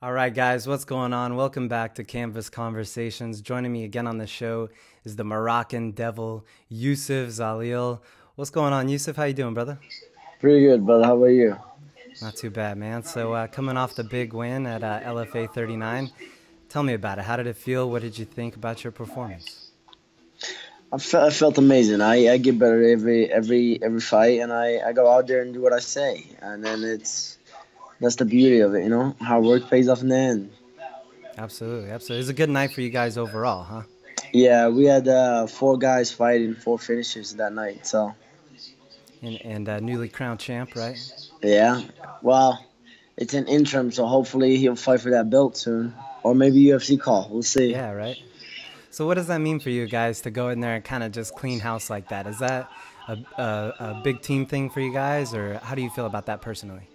All right, guys, what's going on? Welcome back to Canvas Conversations. Joining me again on the show is the Moroccan devil, Youssef Zalal. What's going on, Youssef? How you doing, brother? Pretty good, brother. How about you? Not too bad, man. So, uh, coming off the big win at uh, LFA 39, tell me about it. How did it feel? What did you think about your performance? I felt, I felt amazing. I, I get better every every every fight, and I, I go out there and do what I say, and then it's that's the beauty of it, you know. Hard work pays off in the end. Absolutely, absolutely. It's a good night for you guys overall, huh? Yeah, we had uh, four guys fighting, four finishers that night. So. And, and uh, newly crowned champ, right? Yeah. Well, it's an interim, so hopefully he'll fight for that belt soon, or maybe UFC call. We'll see. Yeah, right. So what does that mean for you guys to go in there and kind of just clean house like that? Is that a, a, a big team thing for you guys, or how do you feel about that personally?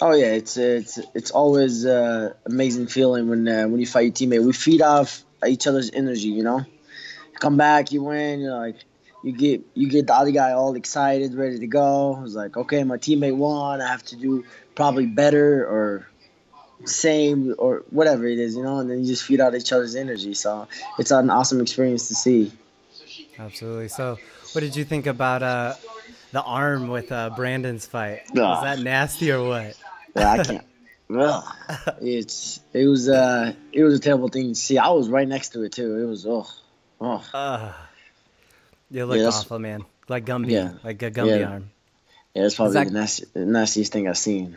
Oh yeah, it's it's it's always uh, amazing feeling when uh, when you fight your teammate. We feed off each other's energy, you know. come back, you win, you're like you get you get the other guy all excited, ready to go. It's like, okay, my teammate won. I have to do probably better or same or whatever it is, you know. And then you just feed out each other's energy. So it's an awesome experience to see. Absolutely. So, what did you think about uh, the arm with uh, Brandon's fight? Was that nasty or what? Yeah, I can't. well, it's it was uh it was a terrible thing to see. I was right next to it too. It was oh oh. Uh, you look yeah, awful, man. Like Gumby, yeah. like a Gumby yeah. arm. Yeah, that's probably that, the, nasty, the nastiest thing I've seen.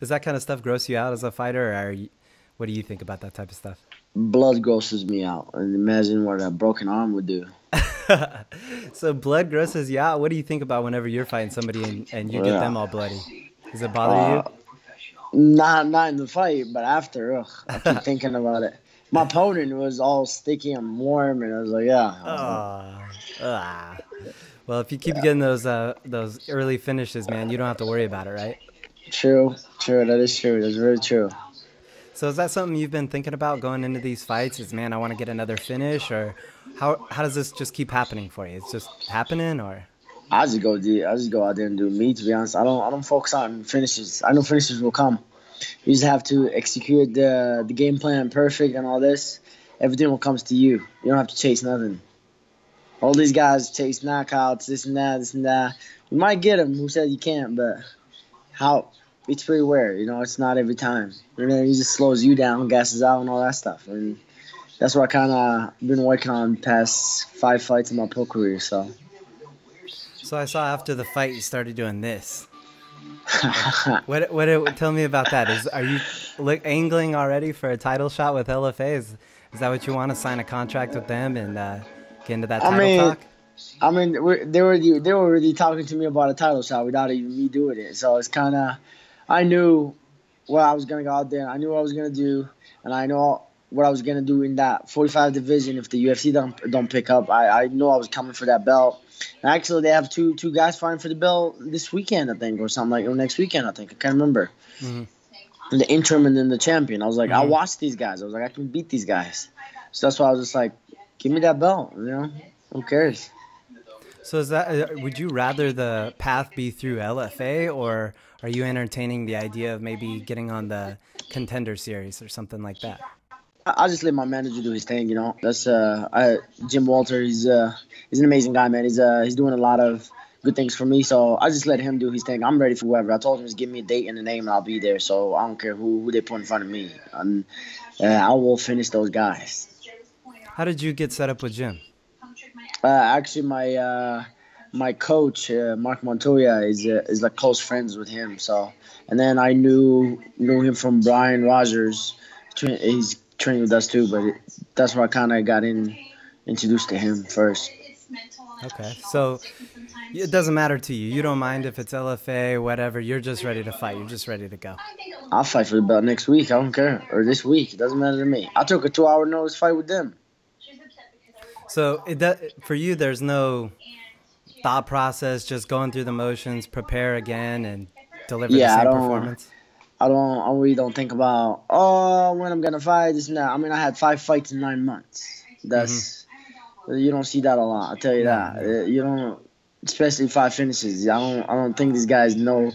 Does that kind of stuff gross you out as a fighter, or you, what do you think about that type of stuff? Blood grosses me out, and imagine what a broken arm would do. so blood grosses you out. What do you think about whenever you're fighting somebody and, and you get them all bloody? Does it bother uh, you? Not not in the fight, but after, ugh, I keep thinking about it. My opponent was all sticky and warm, and I was like, yeah. Oh, Well, if you keep yeah. getting those uh, those early finishes, man, you don't have to worry about it, right? True, true. That is true. That's very true. So is that something you've been thinking about going into these fights? Is man, I want to get another finish, or how how does this just keep happening for you? It's just happening, or I just go I just go out there and do me. To be honest, I don't I don't focus on finishes. I know finishes will come. You just have to execute the the game plan perfect and all this. Everything will comes to you. You don't have to chase nothing. All these guys chase knockouts, this and that, this and that. You might get them. Who said you can't? But how? It's pretty rare. You know, it's not every time. You know, he just slows you down, gasses out, and all that stuff. And that's what I kind of been working on past five fights in my pro career. So. So I saw after the fight you started doing this. what what tell me about that? Is are you look, angling already for a title shot with LFA? Is, is that what you want to sign a contract with them and uh, get into that title I mean, talk? I mean, they were they were already talking to me about a title shot without even me doing it. So it's kind of, I knew what I was gonna go out there. I knew what I was gonna do, and I know what I was gonna do in that 45 division if the UFC don't don't pick up. I I know I was coming for that belt. And actually, they have two two guys fighting for the belt this weekend, I think, or something like or next weekend, I think. I can't remember. Mm-hmm. The interim and then the champion. I was like, mm-hmm. I watched these guys. I was like, I can beat these guys. So that's why I was just like, give me that belt. You know, who cares? So is that? Uh, would you rather the path be through LFA, or are you entertaining the idea of maybe getting on the contender series or something like that? I just let my manager do his thing. You know, that's uh, I, Jim Walter. He's uh, he's an amazing guy, man. He's uh, he's doing a lot of good things for me. So I just let him do his thing. I'm ready for whoever. I told him just give me a date and a name, and I'll be there. So I don't care who who they put in front of me, and uh, I will finish those guys. How did you get set up with Jim? Uh, actually, my uh, my coach uh, Marc Montoya is uh, is like close friends with him. So and then I knew knew him from Brian Rogers. He's training with us too, but it, that's where I kind of got in introduced to him first. Okay, so it doesn't matter to you. You don't mind if it's LFA, whatever. You're just ready to fight. You're just ready to go. I'll fight for the belt next week. I don't care, or this week. It doesn't matter to me. I took a two-hour notice fight with them. So it does, for you, there's no thought process, just going through the motions, prepare again, and deliver yeah, the same performance. I don't. I really don't think about oh when I'm gonna fight this and that. I mean, I had five fights in nine months. That's mm-hmm. you don't see that a lot. I tell you that. You don't, especially five finishes. I don't. I don't think these guys know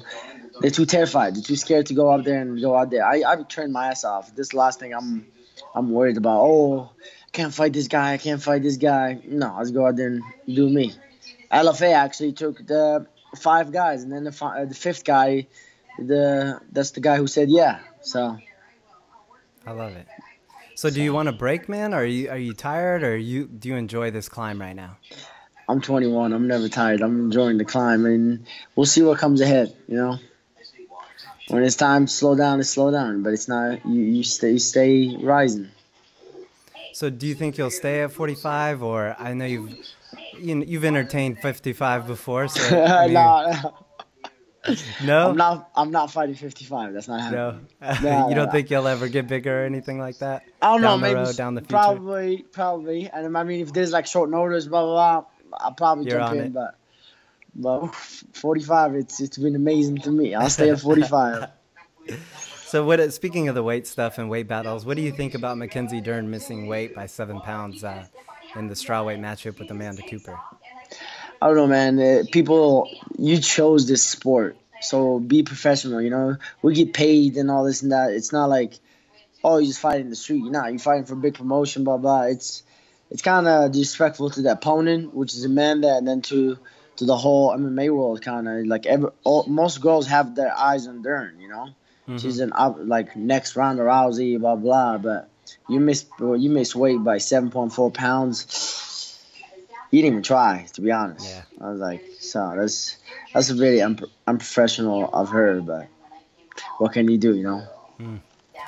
they're too terrified. They're too scared to go out there and go out there. I I've trained my ass off. This last thing I'm I'm worried about. Oh, I can't fight this guy. I can't fight this guy. No, let's go out there and do me. LFA actually took the five guys, and then the fi- uh, the fifth guy, the that's the guy who said yeah. So I love it. So do you want to break, man? Are you are you tired, or you do you enjoy this climb right now? I'm 21. I'm never tired. I'm enjoying the climb, and we'll see what comes ahead. You know, when it's time to slow down, it's slow down. But it's not. You you stay you stay rising. So do you think you'll stay at 45, or I know you've you, you've entertained 55 before, so I mean, no, no, I'm not. I'm not fighting 55. That's not happening. no. No, you don't no. think you'll ever get bigger or anything like that? I don't down know. Maybe road, down the future. probably, probably. And I mean, if there's like short notice, blah blah blah, I'll probably You're jump on in. it. But but 45, it's it's been amazing to me. I'll stay at 45. So what? Speaking of the weight stuff and weight battles, what do you think about Mackenzie Dern missing weight by seven pounds uh, in the strawweight matchup with Amanda Cooper? I don't know, man. Uh, people, you chose this sport, so be professional. You know, we get paid and all this and that. It's not like, oh, you just fight in the street. You're not. You're fighting for big promotion, blah blah. It's it's kind of disrespectful to the opponent, which is Amanda, and then to to the whole MMA world. Kind of like every all, most girls have their eyes on Dern. You know, she's an up like next Ronda Rousey, blah blah. But you miss you miss weight by 7.4 pounds. You didn't even try, to be honest. Yeah. I was like, so that's that's really un- unprofessional of her, but what can you do, you know?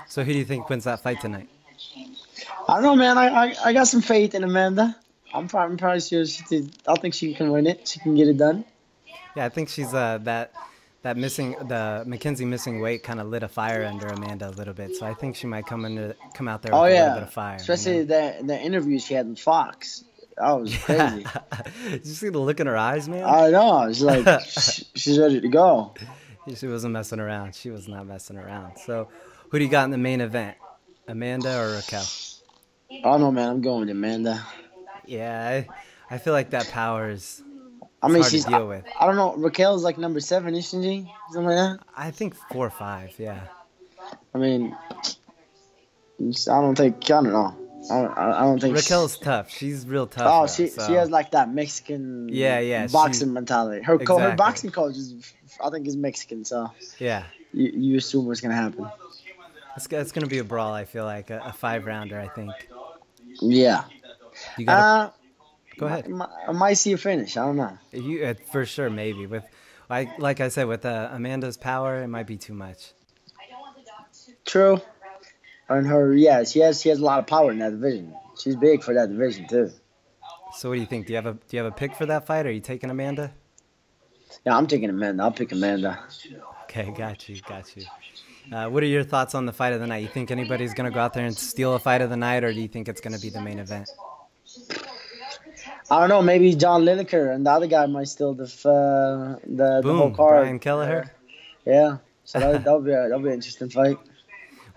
So who do you think wins that fight tonight? I don't know, man. I I, I got some faith in Amanda. I'm probably, I'm probably sure she did. I think she can win it. She can get it done. Yeah, I think she's uh, that that missing the Mackenzie missing weight kind of lit a fire under Amanda a little bit. So I think she might come into come out there with Oh a little yeah, bit of fire. you especially know? the the interview she had with Fox. That was crazy. Did you see the look in her eyes, man? I know. She's like, sh- she's ready to go. She wasn't messing around. She was not messing around. So, who do you got in the main event? Amanda or Raquel? I don't know, man. I'm going with Amanda. Yeah, I, I feel like that power is. I mean, hard to she's. deal I, with. I don't know. Raquel's like number seven, isn't she? Something like that. I think four or five. Yeah. I mean, I don't think. I don't know. I don't, I don't think. Raquel's tough. She's real tough. Oh, though, she so- she has like that Mexican. Yeah, yeah, Boxing she- mentality. Her co- her boxing coach is, I think, is Mexican. So Yeah. you, you assume what's gonna happen. It's, it's gonna be a brawl. I feel like a, a five rounder. I think. Yeah. You got. Uh, Go ahead. I, might- I might see a finish. I don't know. You uh, for sure maybe with, like like I said with uh, Amanda's power, it might be too much. True. And her, yeah, she has she has a lot of power in that division. She's big for that division too. So what do you think? Do you have a do you have a pick for that fight? Are you taking Amanda? Yeah, I'm taking Amanda. I'll pick Amanda. Okay, got you, got you. Uh, what are your thoughts on the fight of the night? You think anybody's gonna go out there and steal a fight of the night, or do you think it's gonna be the main event? I don't know. Maybe John Lineker and the other guy might steal the uh, the, the whole Boom, card. Brian Kelleher. Yeah. So that that'll be a, that'll be an interesting fight.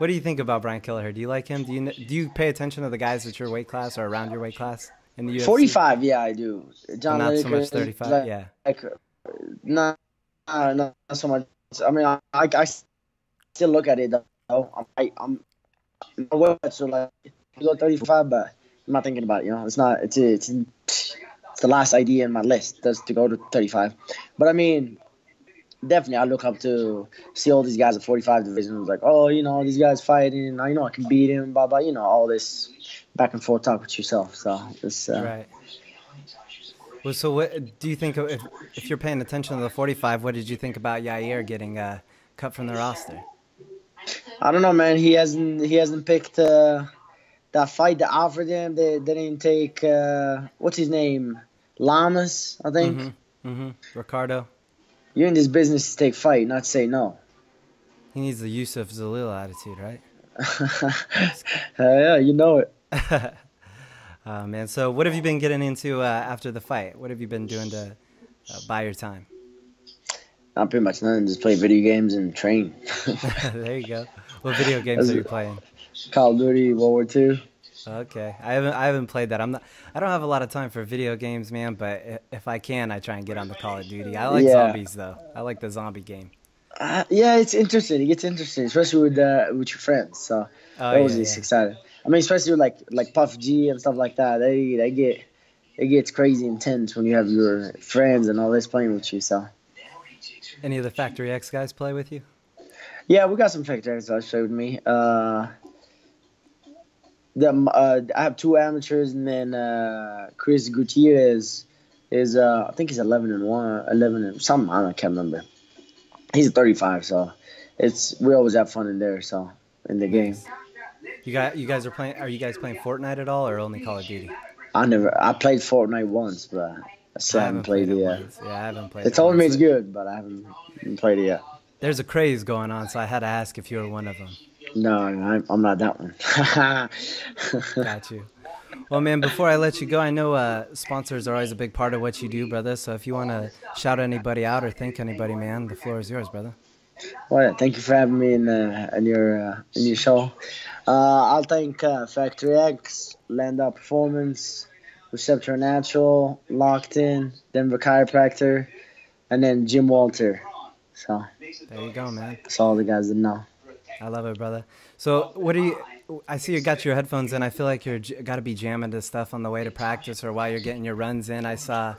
What do you think about Brian Kelleher? Do you like him? Do you do you pay attention to the guys at your weight class or around your weight class in the UFC? 45, yeah, I do. John not Lineker so much 35. Like, Yeah. like, not, not, not so much. I mean, I, I, I still look at it though. I'm I'm, my weight so like go 35, but I'm not thinking about it. You know, it's not. It's it's it's the last idea in my list. That's to go to 35. But I mean, definitely, I look up to see all these guys at 45 division. Like, oh, you know, these guys fighting. I know I can beat him. Blah blah. You know, all this back and forth talk with yourself. So it's uh, Right. Well, so what do you think of, if if you're paying attention to the 45? What did you think about Yair getting uh, cut from the roster? I don't know, man. He hasn't he hasn't picked uh, that fight that offered him. They, they didn't take uh, what's his name, Lamas, I think. Mm-hmm. Mm-hmm. Ricardo. You're in this business to take fight, not say no. He needs the Youssef Zalal attitude, right? yeah, you know it. uh, man, so what have you been getting into uh, after the fight? What have you been doing to uh, buy your time? Not pretty much nothing. Just play video games and train. there you go. What video games That's are you playing? Call of Duty, World War Two. Okay, I haven't I haven't played that. I'm not. I don't have a lot of time for video games, man. But if I can, I try and get on the Call of Duty. I like Yeah. zombies though. I like the zombie game. Uh, yeah, it's interesting. It gets interesting, especially with uh, with your friends. So Oh, that was yeah, just yeah. exciting. I mean, especially with like like PUBG and stuff like that. They they get it gets crazy intense when you have your friends and all this playing with you. So Any of the Factory X guys play with you? yeah, we got some factories that showed me. Uh, the uh, I have two amateurs and then uh, Chris Gutierrez is uh, I think he's eleven and one, 11 and something. I don't can't remember. He's thirty five, so it's we always have fun in there. So in the game. You got you guys are playing. Are you guys playing Fortnite at all, or only Call of Duty? I never. I played Fortnite once, but I still haven't played it yet. once. Yeah, I haven't played. They it told me it's good, but I haven't played it yet. There's a craze going on, so I had to ask if you were one of them. No, I'm, I'm not that one. Got you. Well, man, before I let you go, I know uh, sponsors are always a big part of what you do, brother. So if you want to shout anybody out or thank anybody, man, the floor is yours, brother. well, thank you for having me in, uh, in your uh, in your show. Uh, I'll thank uh, Factory X, Landow Performance, Receptor Natural, Locked In, Denver Chiropractor, and then Jim Walter. So There you go, man. that's all the guys that know. I love it, brother. So what are you? I see you got your headphones in. I feel like you're got to be jamming to stuff on the way to practice or while you're getting your runs in. I saw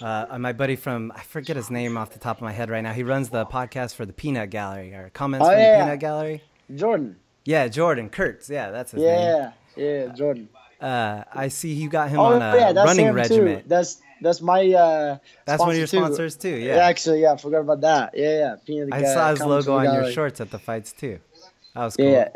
uh, my buddy from I forget his name off the top of my head right now. He runs the podcast for the Peanut Gallery or comments Oh, from yeah. the Peanut Gallery. Jordan. Yeah, Jordan Kurtz. Yeah, that's his name. Yeah, yeah, Jordan. Uh, I see you got him Oh on a yeah, running regiment. too. That's that's my uh. That's one of your sponsor, too. sponsors too. Yeah. Yeah, actually, yeah, I forgot about that. Yeah, yeah. Peanut I saw his logo on your shorts at the fights too. That was cool. Yeah,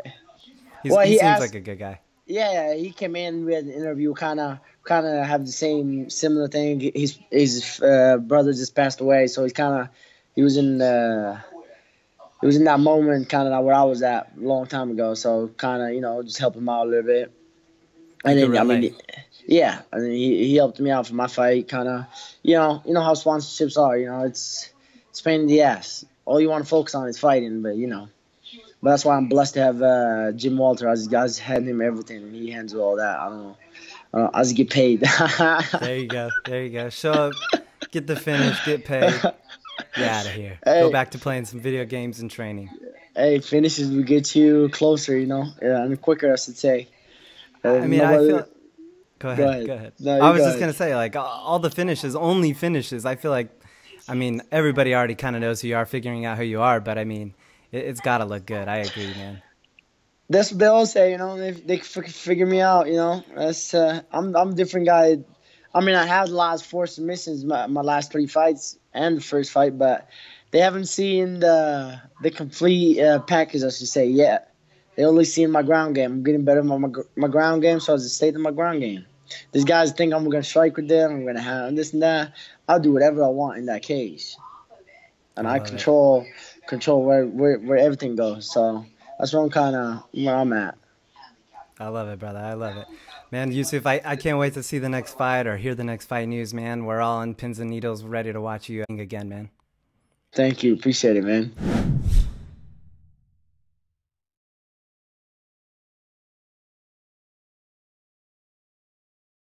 He's, Well, he, he seems asked- like a good guy. yeah, yeah. He came in. We had an interview. Kind of, kind of have the same similar thing. His his uh, brother just passed away, so he's kind of he was in uh, he was in that moment, kind of where I was at a long time ago. So kind of, you know, just help him out a little bit. And then I mean, yeah, I mean, he, he helped me out for my fight. Kind of, you know, you know how sponsorships are. You know, it's it's pain in the ass. All you want to focus on is fighting, but you know. But that's why I'm blessed to have uh, Jim Walter. I just, I just hand him everything, and he handles all that. I don't know. I, don't, I just get paid. There you go. There you go. Show up, get the finish, get paid. Get out of here. Hey. Go back to playing some video games and training. hey, finishes will get you closer, you know, yeah, and quicker, I should say. Uh, I mean, I feel. Go ahead. Go ahead. ahead. No, I was go just ahead. gonna say, like, all the finishes, only finishes. I feel like, I mean, everybody already kind of knows who you are, figuring out who you are. But I mean, it, it's got to look good. I agree, man. that's what they all say, you know. They they figure me out, you know. That's uh, I'm I'm a different guy. I mean, I had the last four submissions, my, my last three fights and the first fight, but they haven't seen the the complete uh, package, I should say, yet. They only seen my ground game. I'm getting better my my, ground game, so I just stay to my ground game. These guys think I'm gonna strike with them. I'm gonna have this and that. I'll do whatever I want in that cage, and I I love it. Control where, where where everything goes. So that's where I'm kind of where I'm at. I love it, brother. I love it. Man, Youssef, I, I can't wait to see the next fight or hear the next fight news, man. We're all on pins and needles ready to watch you again, man. Thank you. Appreciate it, man.